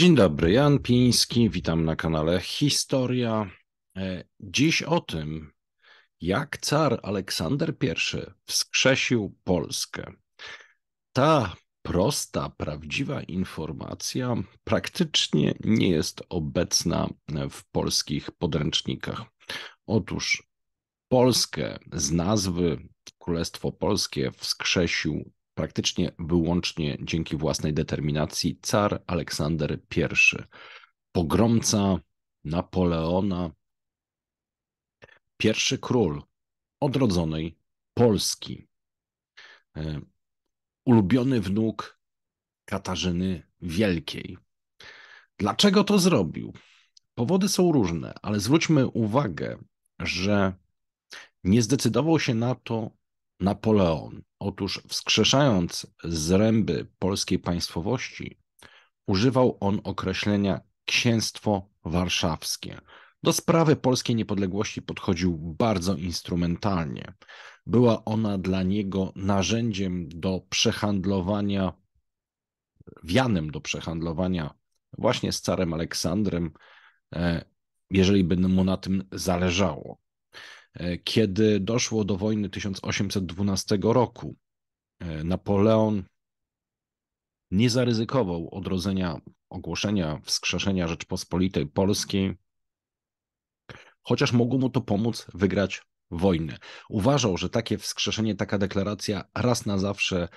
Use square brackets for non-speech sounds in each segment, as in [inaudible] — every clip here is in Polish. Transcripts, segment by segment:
Dzień dobry, Jan Piński, witam na kanale Historia. E, dziś o tym, jak car Aleksander I wskrzesił Polskę. Ta prosta, prawdziwa informacja praktycznie nie jest obecna w polskich podręcznikach. Otóż Polskę z nazwy Królestwo Polskie wskrzesił praktycznie wyłącznie dzięki własnej determinacji car Aleksander I, pogromca Napoleona, pierwszy król odrodzonej Polski, e, ulubiony wnuk Katarzyny Wielkiej. Dlaczego to zrobił? Powody są różne, ale zwróćmy uwagę, że nie zdecydował się na to Napoleon. Otóż wskrzeszając zręby polskiej państwowości, używał on określenia księstwo warszawskie. Do sprawy polskiej niepodległości podchodził bardzo instrumentalnie. Była ona dla niego narzędziem do przehandlowania, wianem do przehandlowania właśnie z carem Aleksandrem, e, jeżeli by mu na tym zależało. E, kiedy doszło do wojny 1812 roku, e, Napoleon nie zaryzykował odrodzenia ogłoszenia wskrzeszenia Rzeczpospolitej Polskiej, chociaż mogło mu to pomóc wygrać wojnę. Uważał, że takie wskrzeszenie, taka deklaracja raz na zawsze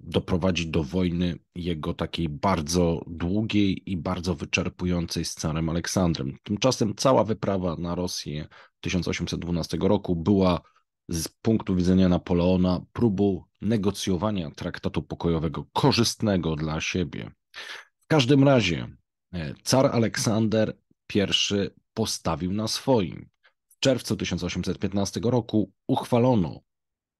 doprowadzić do wojny jego takiej bardzo długiej i bardzo wyczerpującej z carem Aleksandrem. Tymczasem cała wyprawa na Rosję 1812 roku była z punktu widzenia Napoleona próbą negocjowania traktatu pokojowego korzystnego dla siebie. W każdym razie e, car Aleksander I postawił na swoim. W czerwcu 1815 roku uchwalono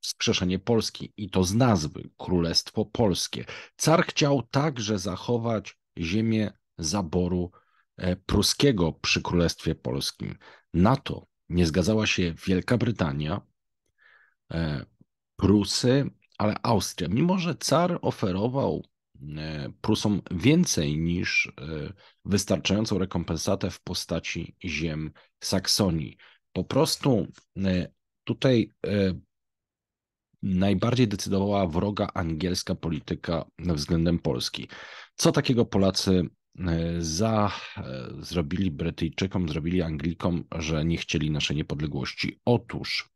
wskrzeszenie Polski i to z nazwy Królestwo Polskie. Car chciał także zachować ziemię zaboru e, pruskiego przy Królestwie Polskim. Na to nie zgadzała się Wielka Brytania, e, Prusy, ale Austria. Mimo, że car oferował e, Prusom więcej niż wystarczającą rekompensatę w postaci ziem Saksonii. Po prostu tutaj najbardziej decydowała wroga angielska polityka względem Polski. Co takiego Polacy e, za, e, zrobili Brytyjczykom, zrobili Anglikom, że nie chcieli naszej niepodległości? Otóż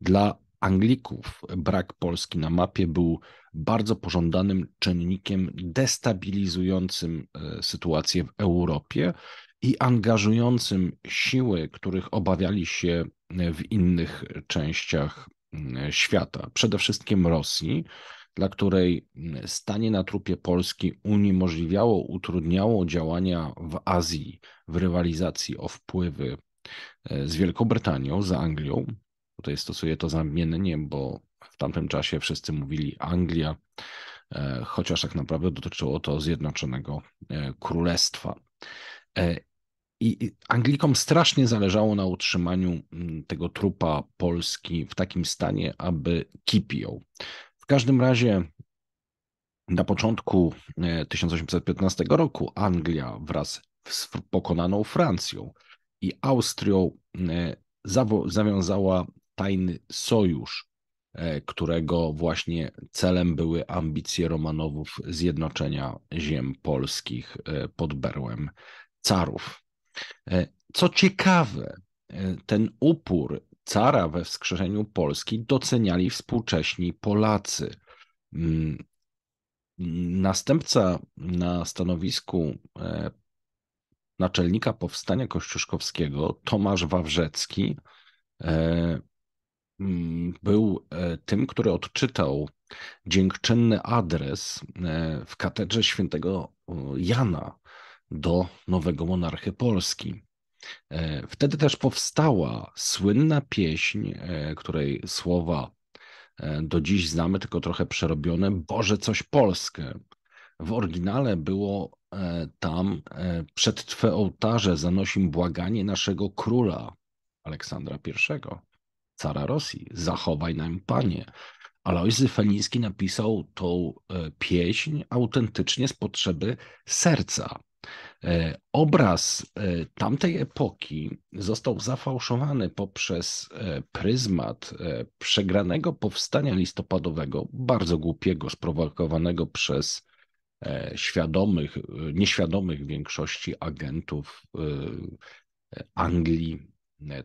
dla Anglików brak Polski na mapie był bardzo pożądanym czynnikiem destabilizującym e, sytuację w Europie i angażującym siły, których obawiali się w innych częściach świata, przede wszystkim Rosji, dla której stanie na trupie Polski uniemożliwiało, utrudniało działania w Azji w rywalizacji o wpływy e, z Wielką Brytanią, z Anglią. Tutaj stosuję to zamiennie, bo w tamtym czasie wszyscy mówili Anglia, e, chociaż tak naprawdę dotyczyło to Zjednoczonego Królestwa. I Anglikom strasznie zależało na utrzymaniu mm, tego trupa Polski w takim stanie, aby kipił. W każdym razie na początku 1815 e, roku Anglia wraz z pokonaną Francją i Austrią e, zawiązała tajny sojusz, e, którego właśnie celem były ambicje Romanowów zjednoczenia ziem polskich pod berłem carów. E, co ciekawe, e, ten upór cara we wskrzeszeniu Polski doceniali współcześni Polacy. Mm, następca na stanowisku e, naczelnika powstania kościuszkowskiego, Tomasz Wawrzecki, mm, był tym, który odczytał dziękczynny adres w katedrze świętego Jana do nowego monarchy Polski. E, wtedy też powstała słynna pieśń, e, której słowa e, do dziś znamy, tylko trochę przerobione: Boże, coś Polskę. W oryginale było tam przed Twe ołtarze zanosim błaganie naszego króla Aleksandra I, cara Rosji. Zachowaj nam, panie. Alojzy Feliński napisał tą pieśń autentycznie z potrzeby serca obraz e, tamtej epoki został zafałszowany poprzez e, pryzmat przegranego powstania listopadowego, bardzo głupiego, sprowokowanego przez świadomych, nieświadomych większości agentów Anglii,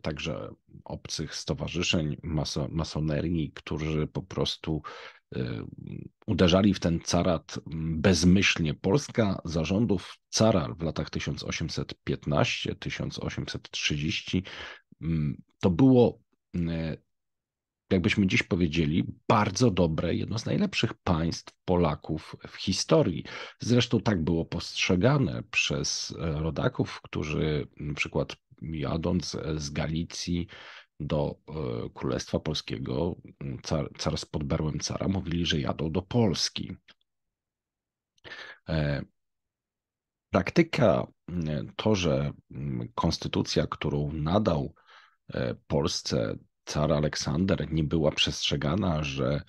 także obcych stowarzyszeń masonerii, którzy po prostu uderzali w ten carat bezmyślnie. Polska zarządów cara w latach 1815-1830 mm, to było, y, jakbyśmy dziś powiedzieli, bardzo dobre, jedno z najlepszych państw Polaków w historii. Zresztą tak było postrzegane przez rodaków, którzy na przykład jadąc z Galicji do e, Królestwa Polskiego, car, car pod berłem cara, mówili, że jadą do Polski. E, praktyka, to, że konstytucja, którą nadał e, Polsce car Aleksander, nie była przestrzegana, że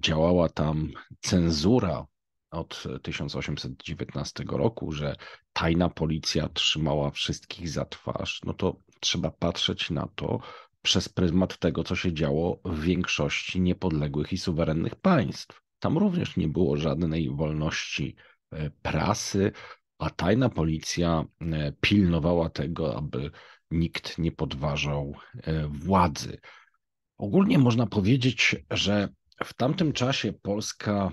działała tam cenzura od 1819 roku, że tajna policja trzymała wszystkich za twarz, no to trzeba patrzeć na to przez pryzmat tego, co się działo w większości niepodległych i suwerennych państw. Tam również nie było żadnej wolności e, prasy, a tajna policja e, pilnowała tego, aby nikt nie podważał e, władzy. Ogólnie można powiedzieć, że w tamtym czasie Polska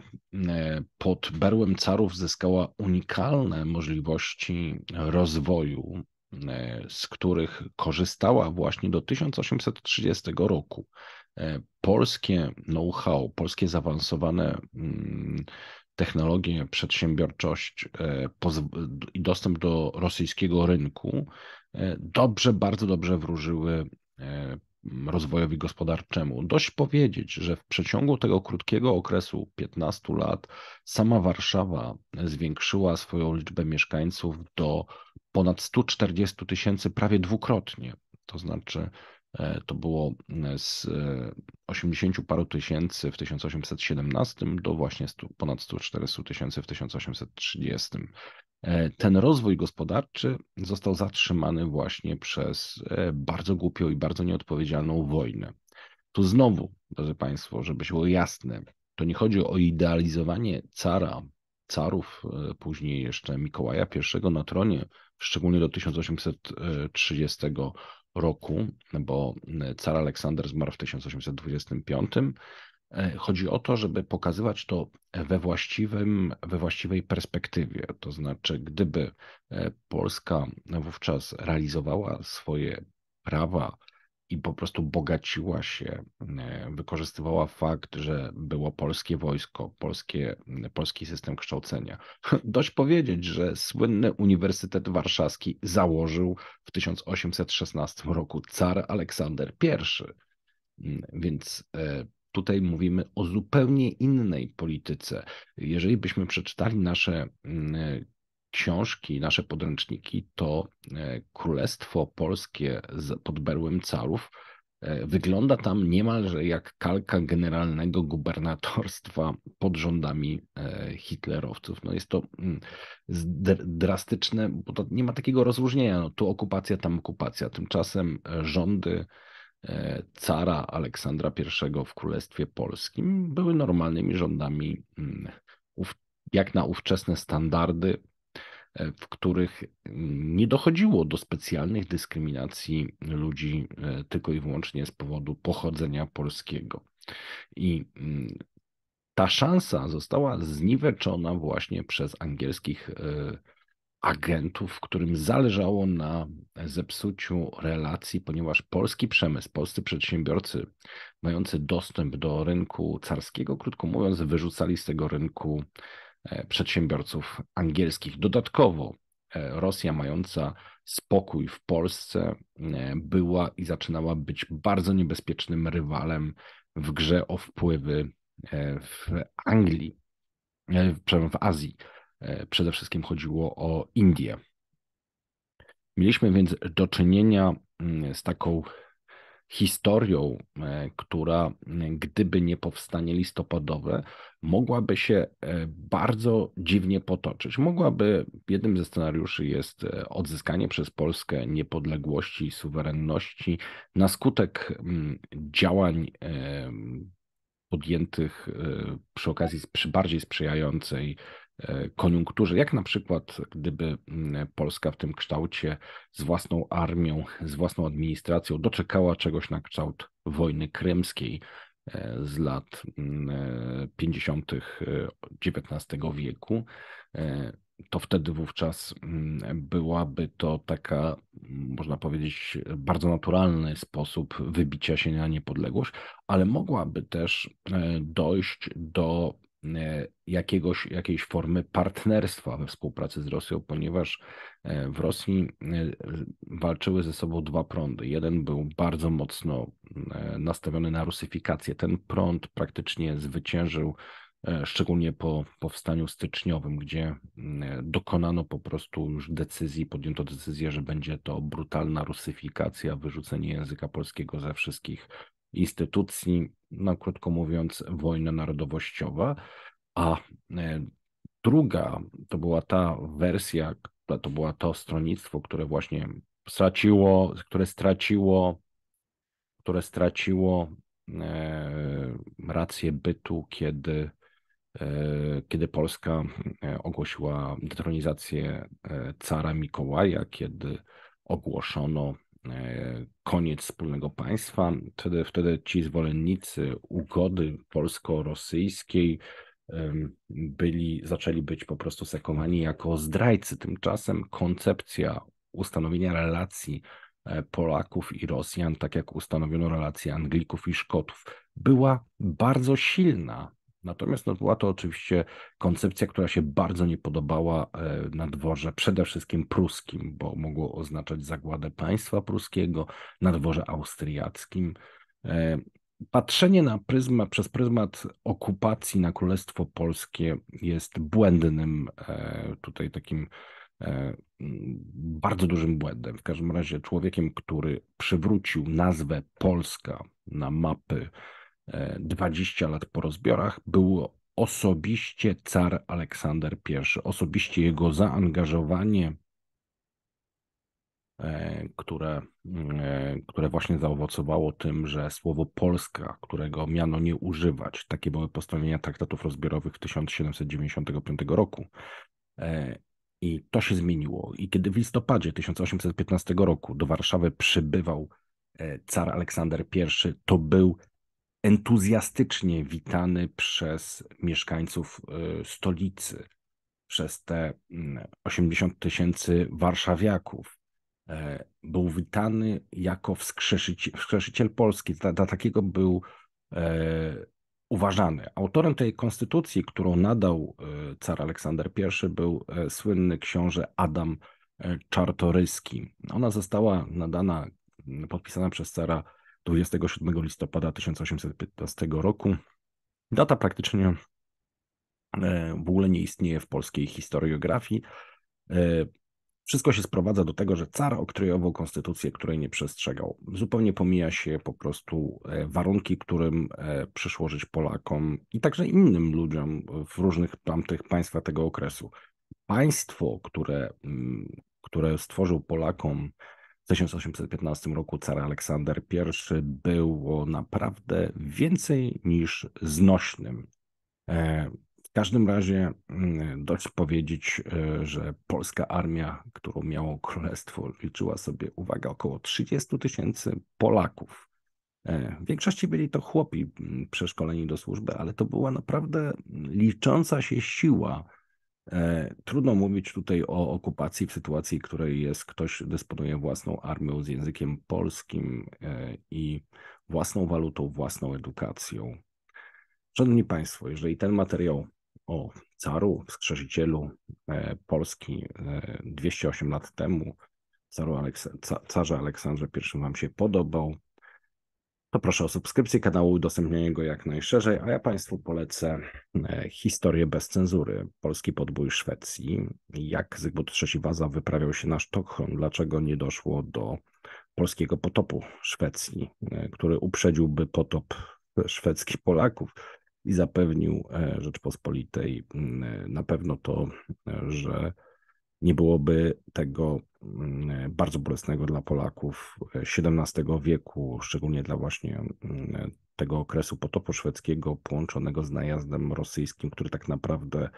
pod berłem carów zyskała unikalne możliwości rozwoju E, z których korzystała właśnie do 1830 roku. E, polskie know-how, polskie zaawansowane mm, technologie, przedsiębiorczość e, i dostęp do rosyjskiego rynku dobrze, bardzo dobrze wróżyły rozwojowi gospodarczemu. Dość powiedzieć, że w przeciągu tego krótkiego okresu 15 lat sama Warszawa zwiększyła swoją liczbę mieszkańców do ponad 140 tysięcy prawie dwukrotnie. To znaczy, e, to było e, z 80 e, paru tysięcy w 1817 do właśnie 100, ponad 140 tysięcy w 1830. Ten rozwój gospodarczy został zatrzymany właśnie przez bardzo głupią i bardzo nieodpowiedzialną wojnę. Tu znowu, drodzy Państwo, żeby było jasne, to nie chodzi o idealizowanie cara, carów, później jeszcze Mikołaja I na tronie szczególnie do 1830 roku, bo car Aleksander zmarł w 1825. E, chodzi o to, żeby pokazywać to we, właściwym, we właściwej perspektywie. To znaczy, gdyby e, Polska wówczas realizowała swoje prawa i po prostu bogaciła się, e, wykorzystywała fakt, że było polskie wojsko, polskie, polski system kształcenia. [laughs] Dość powiedzieć, że słynny Uniwersytet Warszawski założył w 1816 roku car Aleksander I. Mm, więc tutaj mówimy o zupełnie innej polityce. Jeżeli byśmy przeczytali nasze mm, książki, nasze podręczniki, to e, Królestwo Polskie pod berłem carów e, wygląda tam niemalże jak kalka generalnego gubernatorstwa pod rządami e, hitlerowców. No jest to mm, drastyczne, bo to nie ma takiego rozróżnienia. No, tu okupacja, tam okupacja. Tymczasem rządy cara Aleksandra I w Królestwie Polskim były normalnymi rządami mm, jak na ówczesne standardy w których nie dochodziło do specjalnych dyskryminacji ludzi e, tylko i wyłącznie z powodu pochodzenia polskiego. I mm, ta szansa została zniweczona właśnie przez angielskich e, agentów, którym zależało na zepsuciu relacji, ponieważ polski przemysł, polscy przedsiębiorcy mający dostęp do rynku carskiego, krótko mówiąc, wyrzucali z tego rynku E, przedsiębiorców angielskich. Dodatkowo e, Rosja mająca spokój w Polsce e, była i zaczynała być bardzo niebezpiecznym rywalem w grze o wpływy w Anglii, w Azji. Przede wszystkim chodziło o Indię. Mieliśmy więc do czynienia mm, z taką historią, e, która gdyby nie powstanie listopadowe, mogłaby się bardzo dziwnie potoczyć. Mogłaby, jednym ze scenariuszy jest odzyskanie przez Polskę niepodległości i suwerenności na skutek działań podjętych przy okazji przy bardziej sprzyjającej E, koniunkturze, jak na przykład gdyby mm, Polska w tym kształcie z własną armią, z własną administracją doczekała czegoś na kształt wojny krymskiej e, z lat 50. Mm, XIX e, wieku, to wtedy wówczas mm, byłaby to taka, można powiedzieć, bardzo naturalny sposób wybicia się na niepodległość, ale mogłaby też dojść do E, jakiegoś, jakiejś formy partnerstwa we współpracy z Rosją, ponieważ e, w Rosji e, walczyły ze sobą dwa prądy. Jeden był bardzo mocno nastawiony na rusyfikację. Ten prąd praktycznie zwyciężył, szczególnie po powstaniu styczniowym, gdzie dokonano po prostu już decyzji, podjęto decyzję, że będzie to brutalna rusyfikacja, wyrzucenie języka polskiego ze wszystkich instytucji, no krótko mówiąc, wojna narodowościowa. A e, druga to była ta wersja, to była to stronnictwo, które właśnie straciło, które straciło, które straciło e, rację bytu, kiedy, e, kiedy Polska ogłosiła detronizację cara Mikołaja, kiedy ogłoszono koniec wspólnego państwa. Wtedy, wtedy ci zwolennicy ugody polsko-rosyjskiej byli, zaczęli być po prostu sekowani jako zdrajcy. Tymczasem koncepcja ustanowienia relacji e, Polaków i Rosjan, tak jak ustanowiono relacje Anglików i Szkotów, była bardzo silna. Natomiast no, była to oczywiście koncepcja, która się bardzo nie podobała e, na dworze przede wszystkim pruskim, bo mogło oznaczać zagładę państwa pruskiego, na dworze austriackim. E, patrzenie na pryzmat, przez pryzmat okupacji na Królestwo Polskie jest błędnym e, tutaj takim bardzo dużym błędem. W każdym razie człowiekiem, który przywrócił nazwę Polska na mapy 20 lat po rozbiorach było osobiście car Aleksander I. Osobiście jego zaangażowanie, e, które, e, które właśnie zaowocowało tym, że słowo Polska, którego miano nie używać, takie były postanowienia traktatów rozbiorowych w 1795 roku. E, I to się zmieniło. I kiedy w listopadzie 1815 roku do Warszawy przybywał car Aleksander I, to był entuzjastycznie witany przez mieszkańców y, stolicy, przez te 80 mm, tysięcy warszawiaków. E, był witany jako wskrzeszyciel, wskrzeszyciel Polski. Dla, dla takiego był e, uważany. Autorem tej konstytucji, którą nadał e, car Aleksander I, był słynny książę Adam Czartoryski. Ona została nadana, podpisana przez cara 27 listopada 1815 roku. Data praktycznie e, w ogóle nie istnieje w polskiej historiografii. E, wszystko się sprowadza do tego, że car oktrojował konstytucję, której nie przestrzegał. Zupełnie pomija się po prostu e, warunki, którym przyszło żyć Polakom i także innym ludziom w różnych tamtych państwach tego okresu. Państwo, które, mm, które stworzył Polakom 1815 roku car Aleksander I było naprawdę więcej niż znośnym. E, w każdym razie mm, dość powiedzieć, e, że polska armia, którą miało królestwo, liczyła sobie, uwaga, około 30 tysięcy Polaków. E, w większości byli to chłopi mm, przeszkoleni do służby, ale to była naprawdę licząca się siła trudno mówić tutaj o okupacji w sytuacji, w której jest ktoś dysponuje własną armią z językiem polskim e, i własną walutą, własną edukacją. Szanowni Państwo, jeżeli ten materiał o caru, wskrzesicielu e, Polski 208 lat temu, caru Aleks carze Aleksandrze I Wam się podobał, to proszę o subskrypcję kanału, udostępnienie go jak najszerzej, a ja Państwu polecę e, historię bez cenzury, polski podbój Szwecji, jak Zygmunt III Waza wyprawiał się na Sztokholm, dlaczego nie doszło do polskiego potopu Szwecji, który uprzedziłby potop szwedzki Polaków i zapewnił Rzeczpospolitej na pewno to, że nie byłoby tego mm, bardzo bolesnego dla Polaków XVII wieku, szczególnie dla właśnie mm, tego okresu potopu szwedzkiego połączonego z najazdem rosyjskim, który tak naprawdę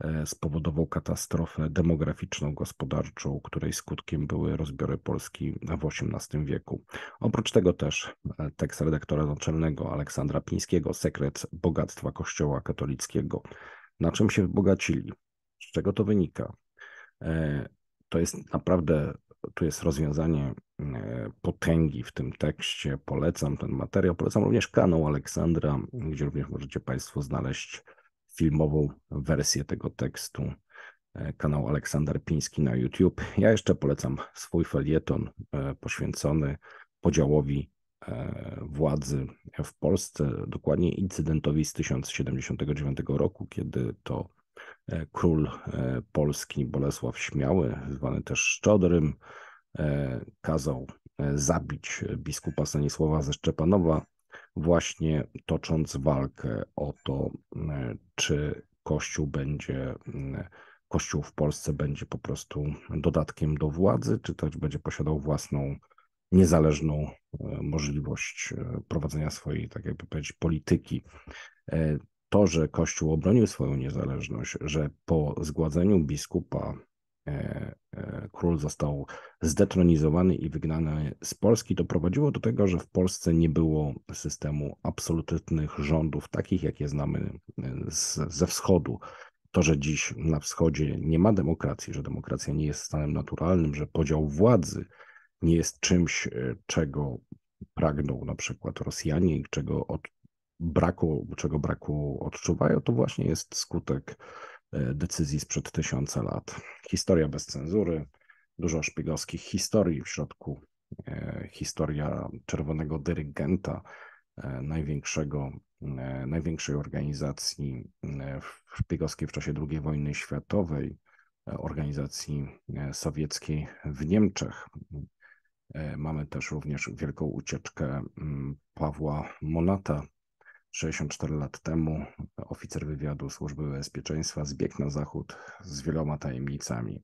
e, spowodował katastrofę demograficzną, gospodarczą, której skutkiem były rozbiory Polski w XVIII wieku. Oprócz tego też e, tekst redaktora naczelnego Aleksandra Pińskiego, Sekret bogactwa Kościoła katolickiego. Na czym się wzbogacili? Z czego to wynika? E, to jest naprawdę, tu jest rozwiązanie e, potęgi w tym tekście. Polecam ten materiał. Polecam również kanał Aleksandra, gdzie również możecie Państwo znaleźć filmową wersję tego tekstu. E, kanał Aleksander Piński na YouTube. Ja jeszcze polecam swój felieton poświęcony podziałowi władzy w Polsce, dokładnie incydentowi z 1079 roku, kiedy to król e, polski Bolesław Śmiały, zwany też Szczodrym, e, kazał zabić biskupa Stanisława ze Szczepanowa, właśnie tocząc walkę o to, czy Kościół będzie, Kościół w Polsce będzie po prostu dodatkiem do władzy, czy też będzie posiadał własną niezależną możliwość prowadzenia swojej, tak jakby powiedzieć, polityki to, że Kościół obronił swoją niezależność, że po zgładzeniu biskupa e, e, król został zdetronizowany i wygnany z Polski, to prowadziło do tego, że w Polsce nie było systemu absolutnych rządów, takich jakie znamy e, z, ze wschodu. To, że dziś na wschodzie nie ma demokracji, że demokracja nie jest stanem naturalnym, że podział władzy nie jest czymś, czego pragną na przykład Rosjanie i czego od braku, czego braku odczuwają, to właśnie jest skutek e, decyzji sprzed tysiąca lat. Historia bez cenzury, dużo szpiegowskich historii, w środku e, historia czerwonego dyrygenta, e, największego, największej organizacji szpiegowskiej w czasie II wojny światowej, organizacji sowieckiej w Niemczech. Mamy też również wielką ucieczkę Pawła Monata, 64 lat temu oficer wywiadu Służby Bezpieczeństwa zbiegł na zachód z wieloma tajemnicami.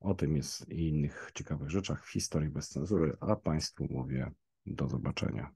O tym jest i innych ciekawych rzeczach w historii bez cenzury, a Państwu mówię do zobaczenia.